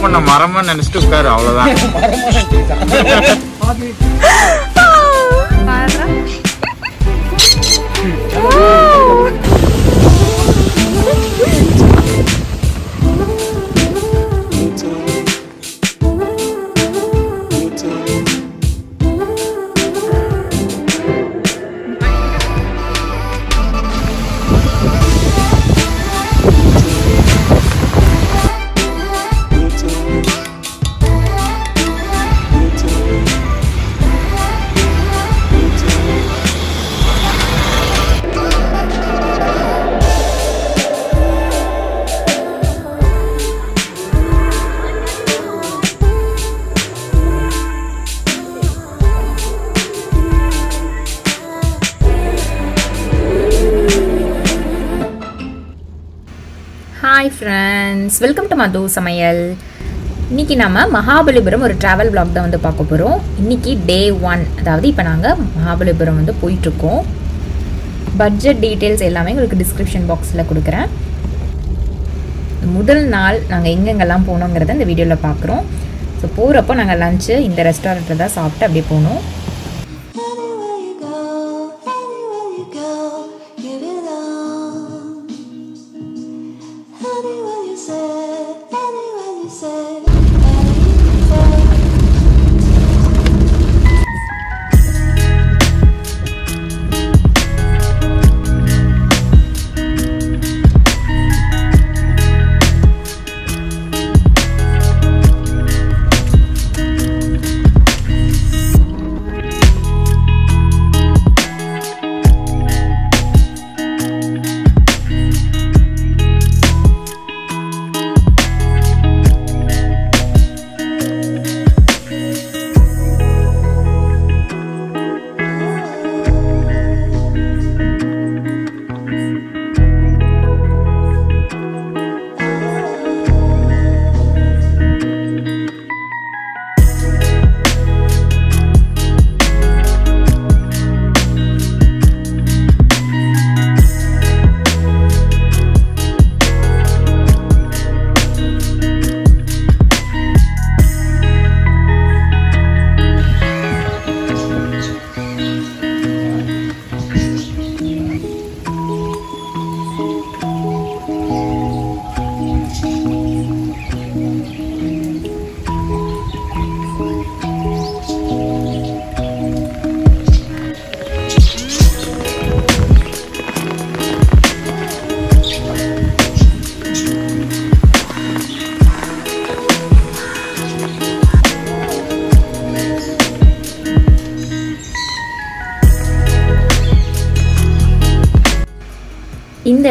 பண்ண மரமா நினைச்சிட்டு உட்காரு அவ்வளவுதான். ஃப்ரெண்ட்ஸ் வெல்கம் டு மது சமையல் இன்னைக்கு நம்ம மகாபலிபுரம் ஒரு ட்ராவல் பிளாக் தான் வந்து பார்க்க போகிறோம் இன்றைக்கி டே ஒன் அதாவது இப்போ நாங்கள் மகாபலிபுரம் வந்து போயிட்டுருக்கோம். பட்ஜெட் டீட்டெயில்ஸ் எல்லாமே உங்களுக்கு டிஸ்கிரிப்ஷன் பாக்ஸில் கொடுக்குறேன். முதல் நாள் நாங்கள் எங்கெங்கெல்லாம் போனோங்கிறத இந்த வீடியோவில் பார்க்குறோம். ஸோ போகிறப்போ நாங்கள் லஞ்சு இந்த ரெஸ்டாரண்ட்டில் தான் சாப்பிட்டு அப்படியே போனோம்.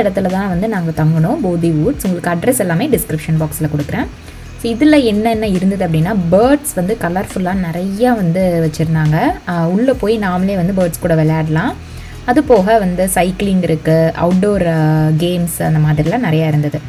இடத்துல தான் வந்து நாங்கள் தங்கினோம் போதி வூட்ஸ் உங்களுக்கு அட்ரஸ் எல்லாமே டிஸ்கிரிப்ஷன் பாக்ஸில் கொடுக்குறேன். ஸோ இதில் என்னென்ன இருந்தது அப்படின்னா பேர்ட்ஸ் வந்து கலர்ஃபுல்லாக நிறையா வந்து வச்சுருந்தாங்க. உள்ளே போய் நாமளே வந்து பேர்ட்ஸ் கூட விளையாடலாம். அது போக வந்து சைக்கிளிங் இருக்குது அவுட்டோர் கேம்ஸ் அந்த மாதிரிலாம் நிறையா இருந்தது.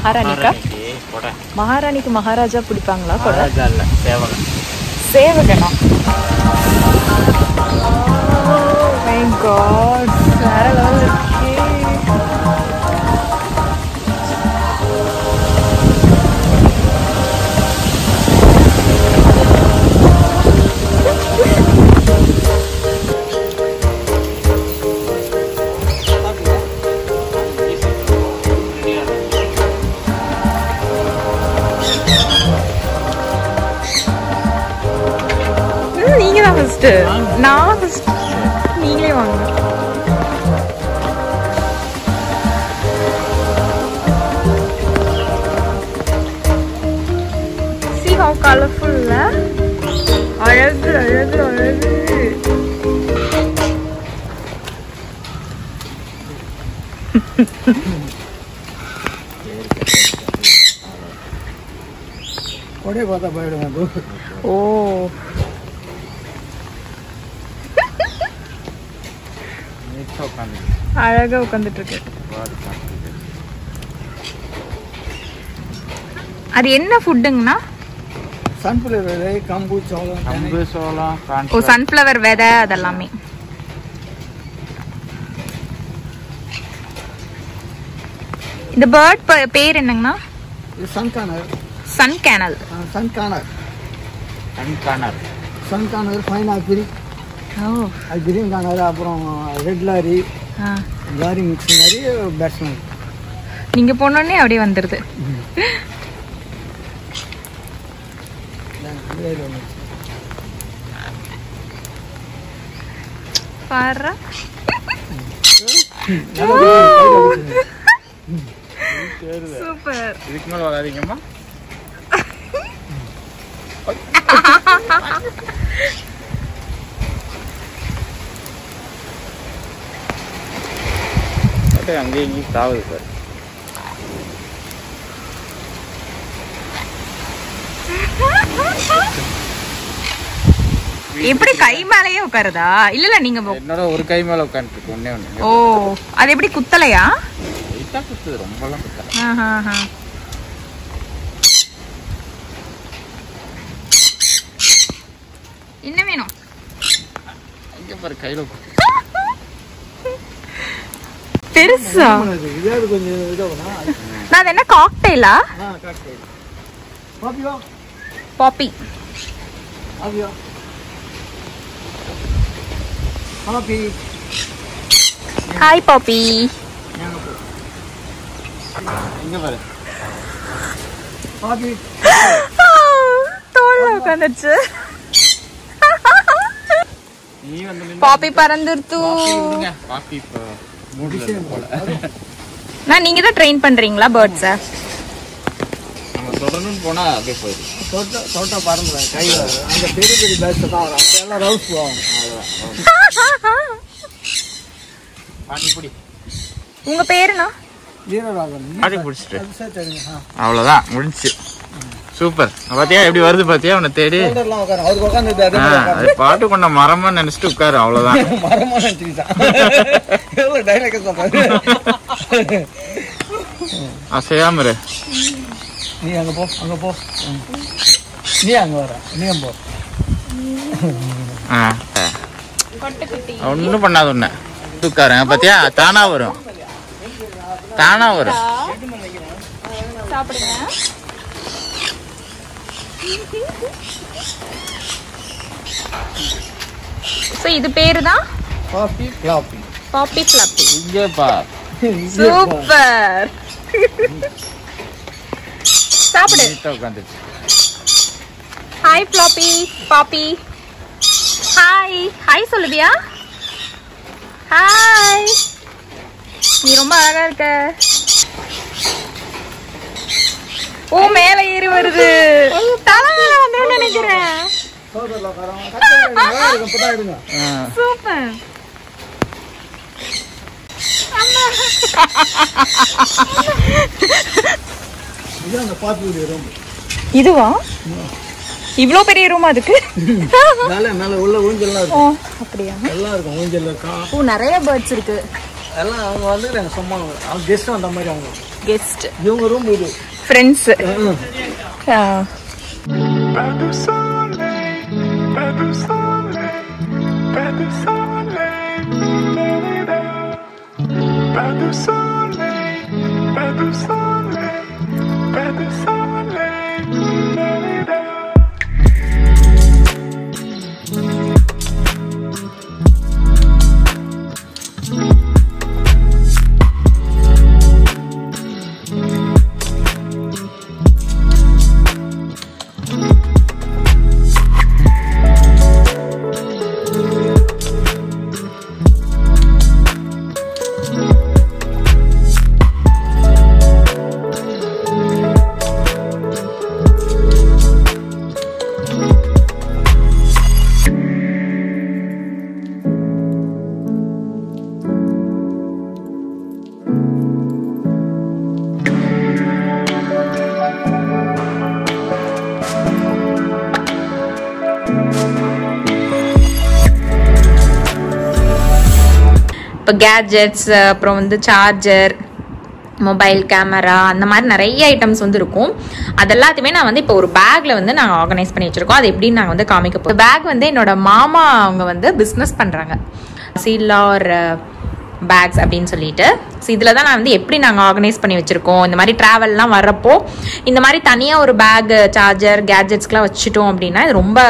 மகாராணிக்கா? மகாராணிக்கு மகாராஜா பிடிப்பாங்களா கூட? சேவகன். சேவகனா? மை காட் கொடையை பார்த்தா அது. ஓ. அழகா உட்காந்துட்டு இருக்கு அது என்ன ஃபுட்டுங்கண்ணா? சன்ஃப்ளவர் விதை கம்பு சோளம். கம்பு சோளம் ஓ சன்ஃப்ளவர் விதை அதெல்லாமே. இந்த பேர்ட் பேர் என்னங்கண்ணா? இது sun conure sun conure sun conure கண்காணர் sun conure pineapple அது கிரீன் கானர் அப்புறம் ரெட் லாரி ஆ. லாரி மிக்ஸ் மாதிரி பேட்ஸ்மேன் நீங்க போனோடனே அப்படியே வந்துருது. பாரு. சூப்பர். இதுக்கு மேல வராதீங்கம்மா. அப்படியே அங்கேயும் இங்கேயும் தாவுது சார். எப்படி கை மேலயே உட்காருதா? இல்ல இல்ல நீங்க என்னோட ஒரு கை மேல உட்காந்துருக்கு ஒன்னே ஒண்ணு. ஓ அது எப்படி குத்தலையா? லைட்டா குத்துது ரொம்பலாம் ஆஹா. என்ன வேணும்? இங்க பாரு கையில. பெருசா? நான் என்ன காக்டெயிலா பாப்பி. ஹாய் பாப்பி. இங்க பாரு. பாப்பி தோல்ல உட்காந்துச்சு நீ வந்து நின்னு பாப்பி இப்போ மூடுல போல. நான் நீங்க தான் ட்ரெயின் பண்றீங்களா பேர்ட்ஸ நம்ம போனா அப்படியே போயிடும். தொட்ட தொட்ட பறந்துடும் கையில் அந்த பெரிய பெரிய பேட்ஸை தான் வரும். அப்போ எல்லாம் ரவுஸ் போவாங்க பாட்டி பிடி. உங்க பேருண்ணா? வீரராகவன். பாட்டி பிடிச்சிட்டு அது சார் தெரியுங்க ஆ. அவ்வளவுதான் முடிஞ்சுச்சு. சூப்பர். பாத்தியா எப்படி வருது பாத்தியா உன்னை தேடி? பாட்டு கொண்ட மரமா நினைச்சிட்டு உட்காரு அவ்வளவுதான். அசையாம இரு. நீ அங்க போ அங்க போ. நீ அங்க வர நீ அங்க போ. ஒண்ணும் பண்ணாது உன்னை. உட்காரேன் பாத்தியா தானா வரும். தானா வரும். சாப்பிடுங்க. இது பேரு தான் பாப்பி ஃப்ளப்பி இங்கே சூப்பர் சாப்பிடு. உட்காந்துச்சு ஹாய் ஃப்ளாப்பி பாப்பி ஹாய் ஹாய் சொல்லுவியா? ஹாய் நீ ரொம்ப அழகா இருக்க. ஓ மேல ஏறி வருது. தலை மேல வந்து நினைக்கிறேன். சூப்பர். இதுவா? இவ்ளோ பெரிய ரூம் அதுக்கு? மேல மேல உள்ள ஊஞ்சல்லாம் இருக்கும் அப்படியா? எல்லாம் இருக்கும் ஊஞ்சல் இருக்கா ஓ நிறைய பேர்ட்ஸ் இருக்கு. எல்லாம் அவங்க வந்துக்கிறாங்க சும்மா அவங்க கெஸ்ட் வந்த மாதிரி அவங்க கெஸ்ட் இவங்க ரூம் இது friends Pas de soleil, pas de soleil, gadgets அப்புறம் வந்து சார்ஜர் மொபைல் கேமரா அந்த மாதிரி நிறைய ஐட்டம்ஸ் வந்து இருக்கும். அதெல்லாத்தையுமே நான் வந்து இப்போ ஒரு பேக்கில் வந்து நாங்கள் ஆர்கனைஸ் பண்ணி வச்சுருக்கோம். அது எப்படின்னு நாங்கள் வந்து காமிக்க போகிறோம் பேக் வந்து என்னோட மாமா அவங்க வந்து பிஸ்னஸ் பண்ணுறாங்க சீலார் பேக்ஸ் அப்படின்னு சொல்லிட்டு. ஸோ இதில் தான் நான் வந்து எப்படி நாங்கள் ஆர்கனைஸ் பண்ணி வச்சுருக்கோம். இந்த மாதிரி ட்ராவல்லாம் வர்றப்போ இந்த மாதிரி தனியாக ஒரு பேக் சார்ஜர் கேஜெட்ஸ்க்குலாம் வச்சுட்டோம் அப்படின்னா இது ரொம்ப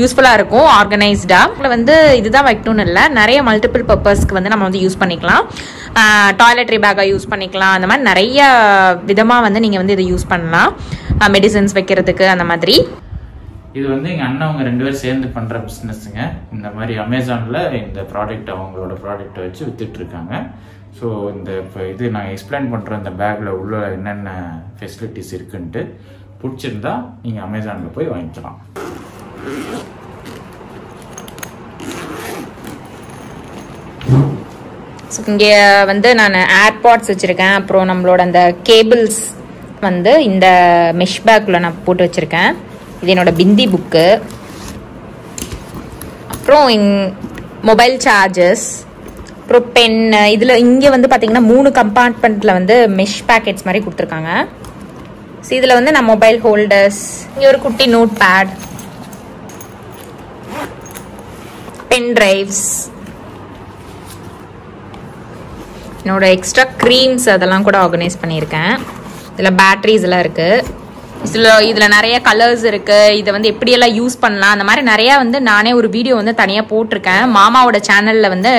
யூஸ்ஃபுல்லாக இருக்கும் ஆர்கனைஸ்டாக இதில் வந்து இதுதான் வைக்கணும்னு இல்லை. நிறைய மல்டிபிள் பர்பஸ்க்கு வந்து நம்ம வந்து யூஸ் பண்ணிக்கலாம். டாய்லெட்ரி பேக்காக யூஸ் பண்ணிக்கலாம். அந்த மாதிரி நிறைய விதமாக வந்து நீங்கள் வந்து இதை யூஸ் பண்ணலாம். மெடிசன்ஸ் வைக்கிறதுக்கு அந்த மாதிரி. இது வந்து எங்கள் அண்ணன் அவங்க ரெண்டு பேரும் சேர்ந்து பண்ணுற பிசினஸ்ங்க இந்த மாதிரி அமேசானில் இந்த ப்ராடக்ட் அவங்களோட ப்ராடக்ட்டை வச்சு விற்றுட்ருக்காங்க ஸோ இந்த இப்போ இது நான் எக்ஸ்பிளைன் பண்ணுற இந்த பேக்கில் உள்ள என்னென்ன ஃபெசிலிட்டிஸ் இருக்குன்ட்டு பிடிச்சிருந்தா நீங்கள் அமேசானில் போய் வாங்கிக்கலாம். இங்கே வந்து நான் ஏர்பாட்ஸ் வச்சுருக்கேன். அப்புறம் நம்மளோட அந்த கேபிள்ஸ் வந்து இந்த மெஷ் பேக்கில் நான் போட்டு வச்சுருக்கேன். இது என்னோட பிந்தி புக்கு அப்புறம் மொபைல் சார்ஜஸ் அப்புறம் பென் இதில் இங்கே வந்து பார்த்தீங்கன்னா மூணு கம்பார்ட்மெண்ட்டில் வந்து மெஷ் பேக்கெட்ஸ் மாதிரி கொடுத்துருக்காங்க. ஸோ இதில் வந்து நான் மொபைல் ஹோல்டர்ஸ் இங்கே ஒரு குட்டி நோட் பேட் பென் டிரைவ்ஸ் என்னோட எக்ஸ்ட்ரா க்ரீம்ஸ் அதெல்லாம் கூட ஆர்கனைஸ் பண்ணியிருக்கேன். இதில் பேட்ரிஸ் எல்லாம் இருக்குது இதில் இதில் நிறைய கலர்ஸ் இருக்குது இதை வந்து எப்படியெல்லாம் யூஸ் பண்ணலாம்? அந்த மாதிரி நிறையா வந்து நானே ஒரு வீடியோ வந்து தனியாக போட்டிருக்கேன். மாமாவோட சேனலில் வந்து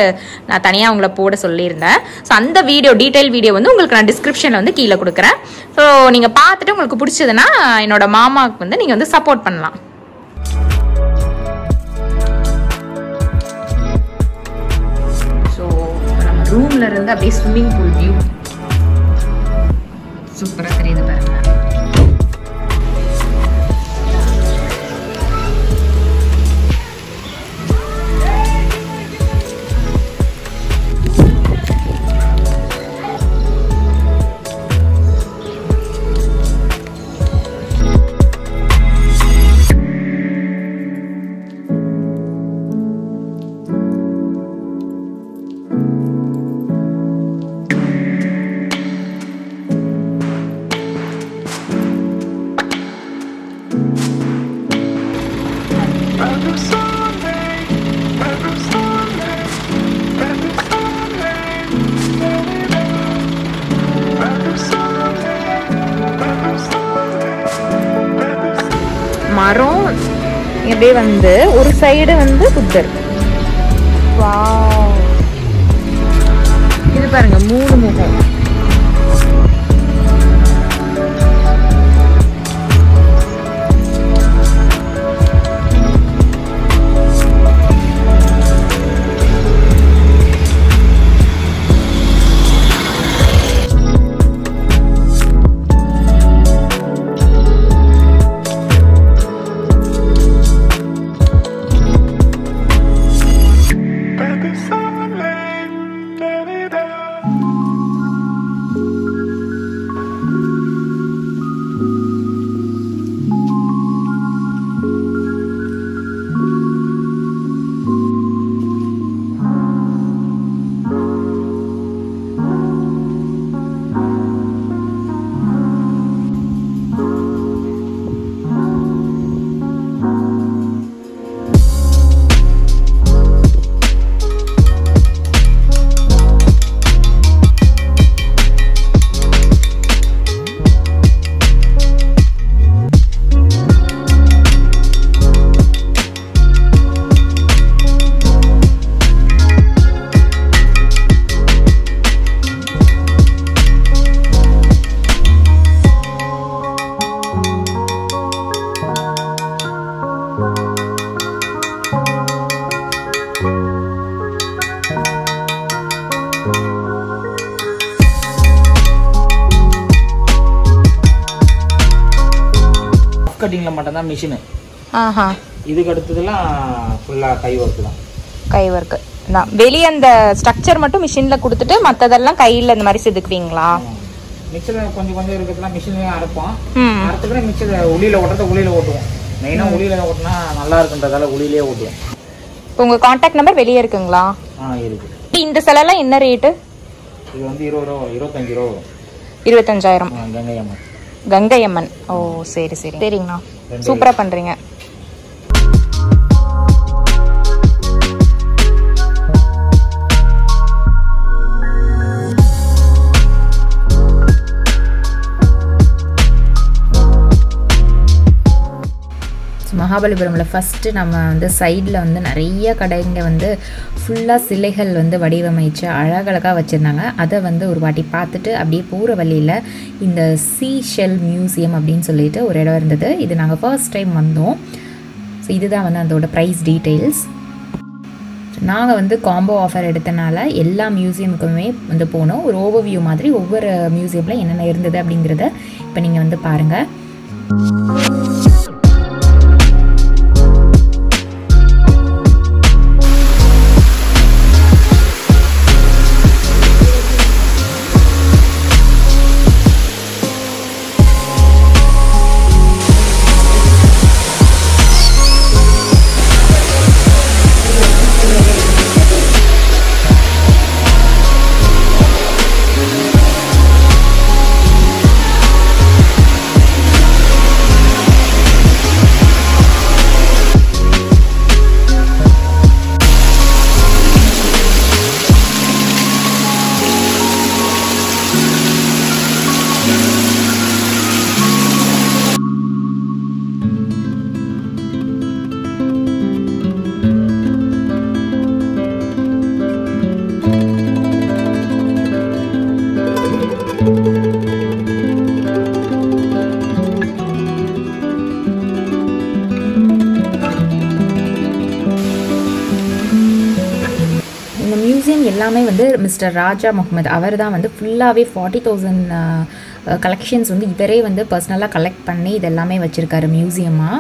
நான் தனியாக அவங்கள போட சொல்லியிருந்தேன். ஸோ அந்த வீடியோ டீட்டெயில் வீடியோ வந்து உங்களுக்கு நான் டிஸ்கிரிப்ஷனில் வந்து கீழே கொடுக்குறேன். ஸோ நீங்கள் பார்த்துட்டு உங்களுக்கு பிடிச்சதுன்னா என்னோட மாமாவுக்கு வந்து நீங்கள் வந்து சப்போர்ட் பண்ணலாம். ஸோ நம்ம ரூம்ல இருந்து அப்படியே ஸ்விம்மிங் பூல் வியூ சூப்பராக தெரியுது பாருங்க. மரம் இப்படியே வந்து ஒரு சைடு வந்து புத்தர். இது பாருங்க மூணு முகம். மட்டும்தான் மிஷினு. ஆஹா. இதுக்கு அடுத்ததெல்லாம் ஃபுல்லாக கை ஒர்க்கு தான். கை ஒர்க்கு தான் வெளியே அந்த ஸ்ட்ரக்சர் மட்டும் மிஷின்ல கொடுத்துட்டு மத்ததெல்லாம் கையில இந்த மாதிரி செதுக்குவீங்களா? மிக்சரில் கொஞ்சம் கொஞ்சம் இருக்கிறதுலாம் மிஷின்லேயே அரைப்போம். ம். அரைத்துக்கிற மிக்சர் உளியில் ஓட்டுறத உளியில் ஓட்டுவோம். மெயினாக உளியில் ஓட்டினா நல்லா இருக்குன்றதால உளியிலே ஓட்டுவோம். இப்போ உங்க காண்டாக்ட் நம்பர் வெளியே இருக்குங்களா? ஆ இருக்குது இந்த சிலைலாம் என்ன ரேட்டு இது வந்து இருபது ரூபா இருபத்தஞ்சு ரூபா வரும். இருபத்தஞ்சாயிரம். ஆ, கங்கை அம்மன். கங்கை அம்மன். ஓ சரி சரி. சரிங்கண்ணா. சூப்பரா பண்றீங்க. மகாபலிபுரமில் ஃபஸ்ட்டு நம்ம வந்து சைடில் வந்து நிறைய கடைங்க வந்து ஃபுல்லாக சிலைகள் வந்து வடிவமைச்சு அழகழகாக வச்சுருந்தாங்க. அதை வந்து ஒரு வாட்டி பார்த்துட்டு அப்படியே போகிற வழியில் இந்த சீ ஷெல் மியூசியம் அப்படின்னு சொல்லிட்டு ஒரு இடம் இருந்தது. இது நாங்கள் ஃபர்ஸ்ட் டைம் வந்தோம். ஸோ இதுதான் வந்து அதோட ப்ரைஸ் டீட்டெயில்ஸ் நாங்கள் வந்து காம்போ ஆஃபர் எடுத்தனால எல்லா மியூசியமுக்குமே வந்து போனோம். ஒரு ஓவர்வியூ மாதிரி ஒவ்வொரு மியூசியமில் என்னென்ன இருந்தது அப்படிங்கிறத இப்போ நீங்கள் வந்து பாருங்கள் வந்து மிஸ்டர் ராஜா முகமது. அவர் தான் வந்து ஃபுல்லாகவே ஃபார்ட்டி தௌசண்ட் கலெக்ஷன்ஸ் வந்து இவரே வந்து பர்சனலாக கலெக்ட் பண்ணி இதெல்லாமே வச்சுருக்காரு மியூசியமாக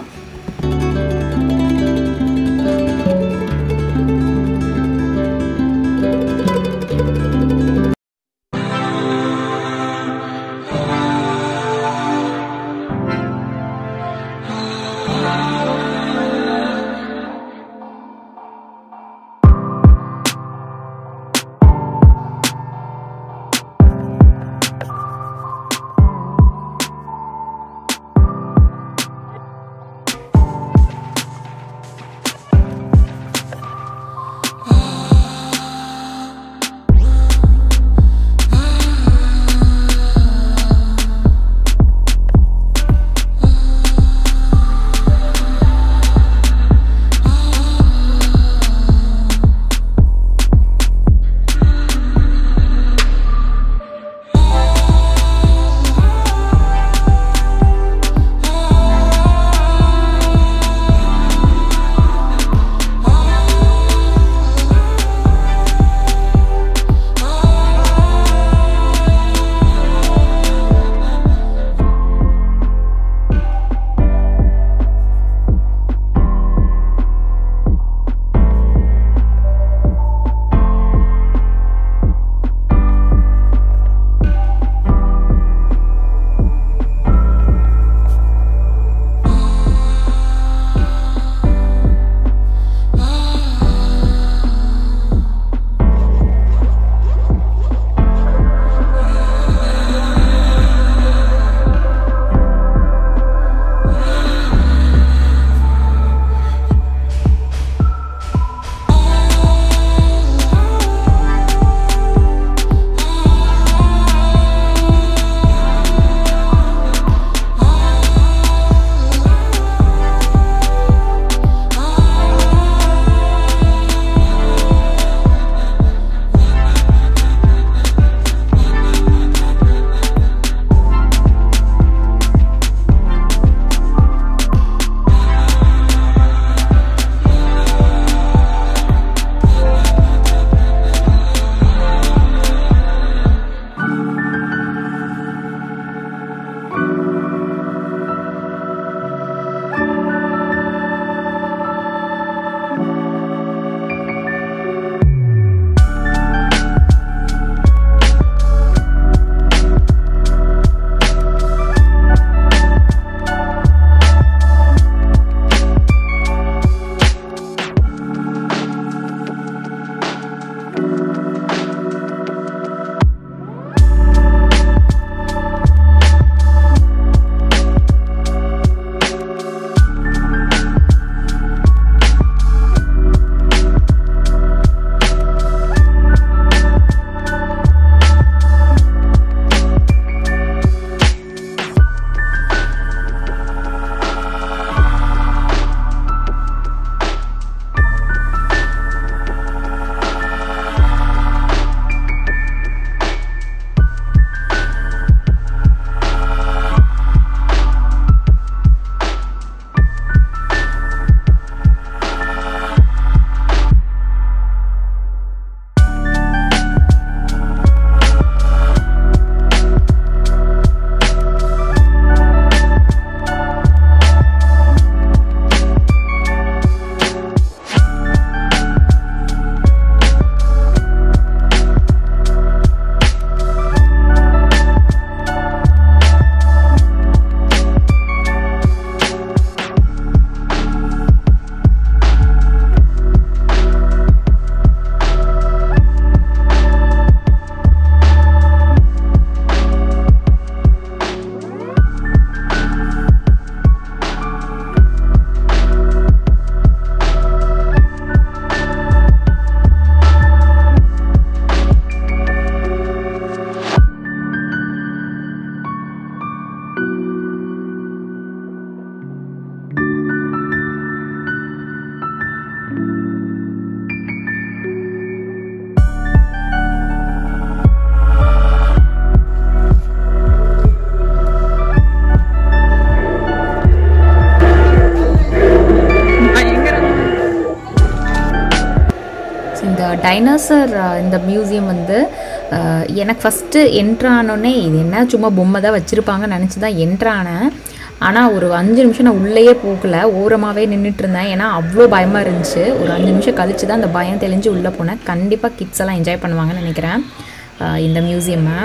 டைனோசர் இந்த மியூசியம் வந்து எனக்கு ஃபஸ்ட்டு என்ட்ரானோடனே இது என்ன சும்மா பொம்மை தான் வச்சுருப்பாங்கன்னு நினச்சி தான் என்ட்ரானேன் ஆனால் ஒரு அஞ்சு நிமிஷம் நான் உள்ளேயே போகல ஓரமாகவே நின்றுட்டு இருந்தேன். ஏன்னா அவ்வளோ பயமாக இருந்துச்சு. ஒரு அஞ்சு நிமிஷம் கழிச்சு தான் அந்த பயம் தெளிஞ்சு உள்ளே போனேன். கண்டிப்பாக கிட்ஸ் எல்லாம் என்ஜாய் பண்ணுவாங்கன்னு நினைக்கிறேன். இந்த மியூசியமை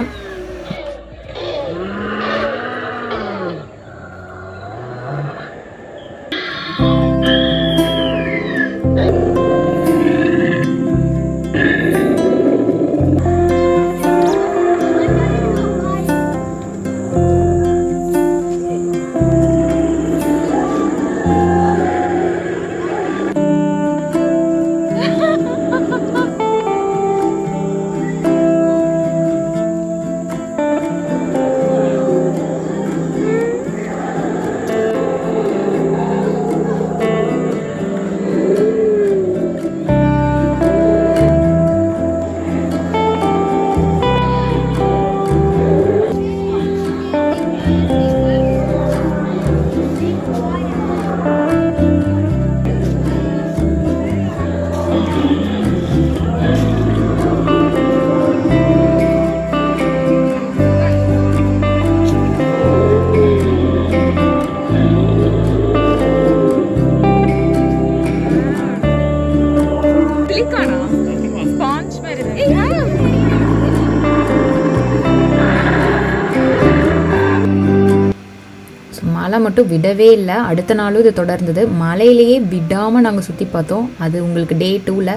மட்டும் விடவே இல்லை. அடுத்த நாளும் இது தொடர்ந்தது. மலையிலேயே விடாமல் நாங்கள் சுற்றி பார்த்தோம். அது உங்களுக்கு டே டூவில்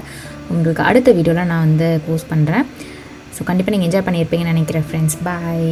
உங்களுக்கு அடுத்த வீடியோவில் நான் வந்து போஸ்ட் பண்ணுறேன் ஸோ கண்டிப்பாக நீங்கள் என்ஜாய் பண்ணியிருப்பீங்கன்னு நினைக்கிறேன் ஃப்ரெண்ட்ஸ் பாய்